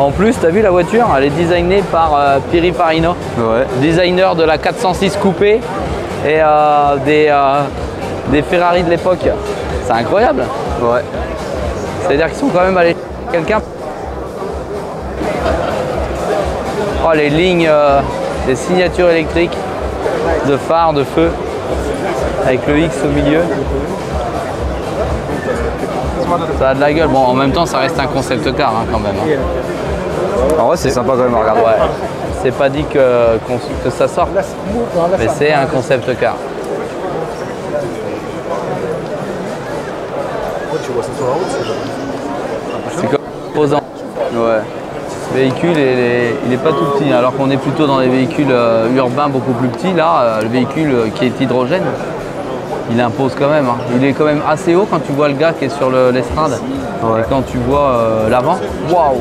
En plus, t'as vu la voiture? Elle est designée par euh, Piri Parino, Ouais. designer de la 406 coupé et euh, des, euh, des Ferrari de l'époque. C'est incroyable. Ouais. C'est-à-dire qu'ils sont quand même allés quelqu'un. Oh les lignes, euh, des signatures électriques de phare, de feu, avec le X au milieu. Ça a de la gueule. Bon, en même temps, ça reste un concept car hein, quand même. hein. En vrai, c'est sympa quand même à regarder. Ouais. C'est pas dit que, ça sort, mais c'est un concept car. C'est comme posant. Ouais. Ce véhicule, il est, il est pas tout petit, alors qu'on est plutôt dans des véhicules euh, urbains beaucoup plus petits. Là, euh, le véhicule euh, qui est hydrogène, il impose quand même. hein. Il est quand même assez haut quand tu vois le gars qui est sur le- l'estrade. Ouais. Et quand tu vois euh, l'avant, waouh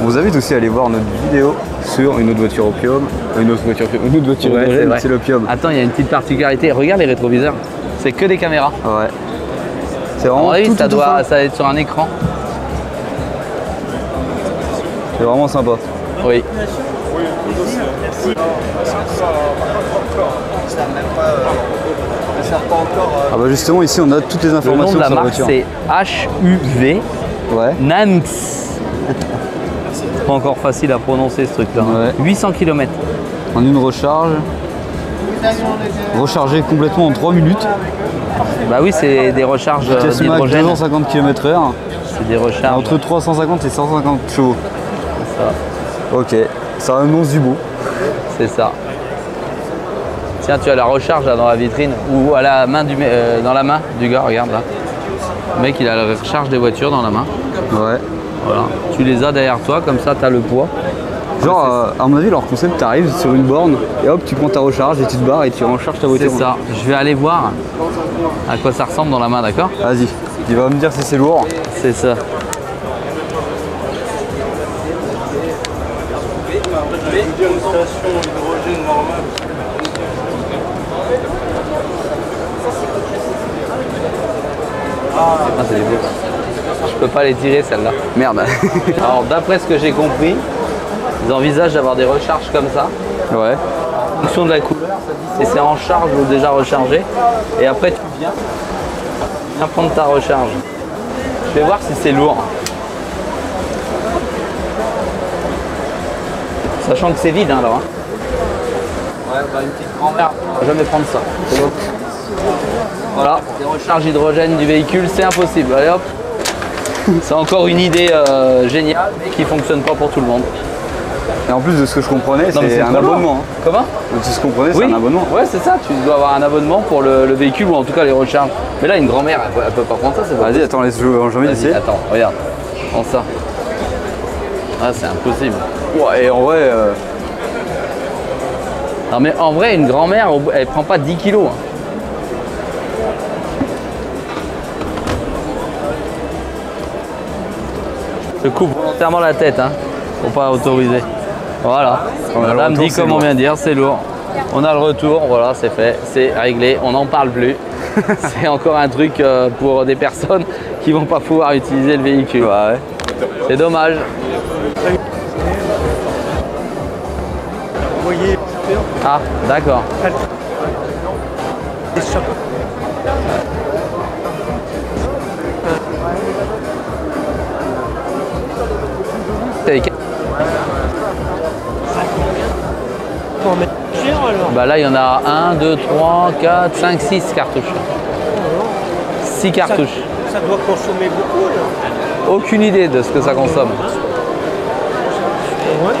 On vous invite aussi à aller voir notre vidéo sur une autre voiture opium. Une autre voiture opium. Une autre voiture Ouais, c'est hydrogène, vrai. c'est l'opium. Attends, il y a une petite particularité. Regarde les rétroviseurs. C'est que des caméras. Ouais. C'est En vraiment vrai, tout, ça tout, doit ça va être sur un écran. C'est vraiment sympa. Oui. Ah bah justement ici on a toutes les Le nom informations de la sur la marque, voiture. c'est HUV Ouais. Nanx. Pas encore facile à prononcer ce truc-là. hein. Ouais. 800 km. En une recharge. Rechargé complètement en 3 minutes. Bah oui, c'est des recharges euh, d'hydrogène. 250 km/h. C'est des recharges. Entre 350 et 150 chevaux. Ça, Ok. Ça annonce du beau. c'est ça. Tiens, tu as la recharge là dans la vitrine ou à la main du, euh, dans la main du gars. Regarde là. Le mec, il a la recharge des voitures dans la main. Ouais. Voilà. Tu les as derrière toi, comme ça, tu as le poids. Genre, euh, à mon avis, leur concept, t'arrives sur une borne et hop, tu prends ta recharge et tu te barres et tu recharges ta voiture. C'est ça. Je vais aller voir à quoi ça ressemble dans la main, d'accord Vas-y, tu vas me dire si c'est lourd. C'est ça. Ah, c'est des beaux. Je peux pas les tirer celles-là. Merde. Alors d'après ce que j'ai compris, ils envisagent d'avoir des recharges comme ça, ouais. en fonction de la couleur, et c'est en charge ou déjà rechargé. Et après tu viens, viens prendre ta recharge. Je vais voir si c'est lourd. Sachant que c'est vide hein, alors. hein. Ouais, bah, une petite grand-mère, on va jamais prendre ça. Voilà, les recharges hydrogène du véhicule, c'est impossible. Allez hop. C'est encore une idée euh, géniale, mais qui fonctionne pas pour tout le monde. Et en plus de ce que je comprenais, c'est un lourd. abonnement. hein. Comment? De ce que je comprenais, c'est un abonnement. Ouais, c'est ça. Tu dois avoir un abonnement pour le, le véhicule ou en tout cas les recharges. Mais là, une grand-mère, elle, peut- elle peut pas prendre ça. C'est pas Vas-y, attends, laisse jouer, j'ai envie d'essayer. attends, regarde. Prends ça. Ah, c'est impossible. Ouais, et en vrai, euh, Non, mais en vrai, une grand-mère, elle prend pas 10 kilos. hein. Je coupe volontairement la tête, hein. Faut pas autoriser. Voilà. On a le Madame retour, dit comme on vient de dire, c'est lourd. On a le retour, voilà, c'est fait, c'est réglé, on n'en parle plus. c'est encore un truc euh, pour des personnes qui vont pas pouvoir utiliser le véhicule. ouais. C'est dommage. Ah, d'accord. C'est les- Bah là, il y en a 1, 2, 3, 4, 5, 6 cartouches. 6 cartouches. Ça doit consommer beaucoup là. Aucune idée de ce que ça consomme. Ouais.